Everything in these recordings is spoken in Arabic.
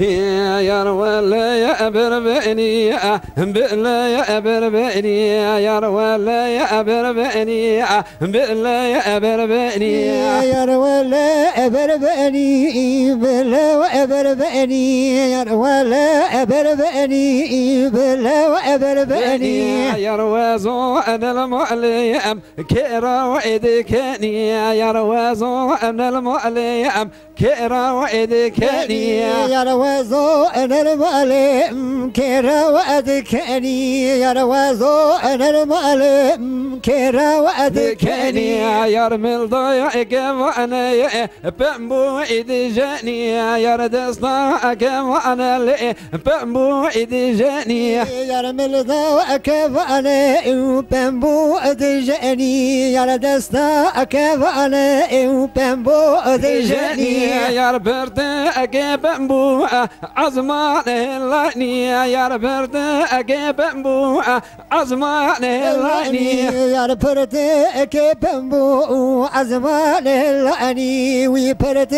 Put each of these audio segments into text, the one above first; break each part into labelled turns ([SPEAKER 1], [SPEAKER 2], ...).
[SPEAKER 1] يا رولا يا بربني بلا يا بربني يا رولا يا بربني بلا يا بربني
[SPEAKER 2] يا رولا بربني بلا بربني يا رولا بربني بلا بربني
[SPEAKER 1] يا روازو أنا المعلم كيرا وعدكني يا روازو أنا المعلم كيرا وعدكني
[SPEAKER 2] يا روازو أنا المعلم كيرا وعدكني يا روازو أنا المعلم كيرا وعدكني
[SPEAKER 1] يا رمل ضيعك وأنا بامبو عيد جاني يا ردسنا وأنا لي بامبو عيد جاني
[SPEAKER 2] يا رمل ضيعك وأنا بامبو عيد جاني يا ردسنا وأنا بامبو عيد جاني
[SPEAKER 1] يا ربرت بامبو عزمان اللاني يا ربرت بامبو عزمان اللاني
[SPEAKER 2] يا ربرت بامبو عزمان اللاني ويبرت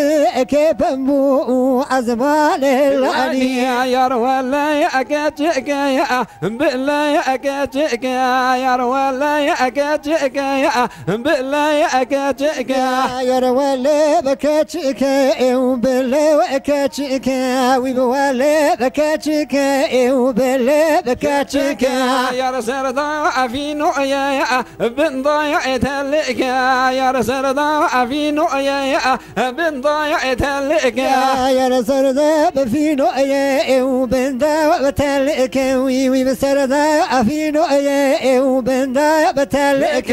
[SPEAKER 2] بامبو عزمان اللاني
[SPEAKER 1] يا رولا يا اكاتك يا بالله يا اكاتك يا رولا يا اكاتك يا بالله يا اكاتك
[SPEAKER 2] يا رولا بكاتك وبالله بكاتك وبوالي بكاتك وبالله بكاتك
[SPEAKER 1] يا رسول ضاع في نويا بن ضايع تلك يا رسول ضاع في نويا بن ضايع تلك
[SPEAKER 2] يا رسول ضاع في نويا وبن ضايع تلك وي بسر ضاع في نويا وبن ضايع تلك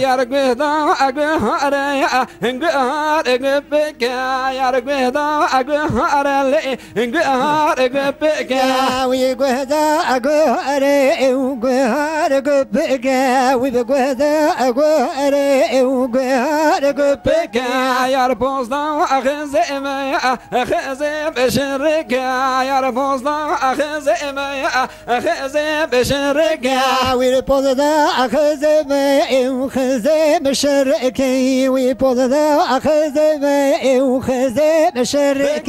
[SPEAKER 1] يا رقبه ضاع قهر قهر قبك يا رقبه ضاع قهر لي قهر قبك
[SPEAKER 2] ويقهدا قهر وقهر قبك وبقهدا قهر وقهر قبك
[SPEAKER 1] يا ربوز ضاع خزم خزم شرك يا ربوز ضاع خزم خزم شرك
[SPEAKER 2] ويربوز ضاع خزم وخزم شرك ويربوز ضاع خزم وخزم شرك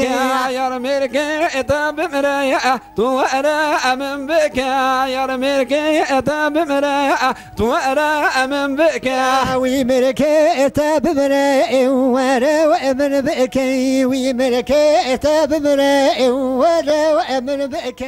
[SPEAKER 1] يا رميرك اتاب مرايا توأرا من بك يا رميرك اتاب مرايا توأرا من بك.
[SPEAKER 2] ويمرك اتاب مرايا ورا ومن بك. ويمرك اتاب مرايا ورا ومن بك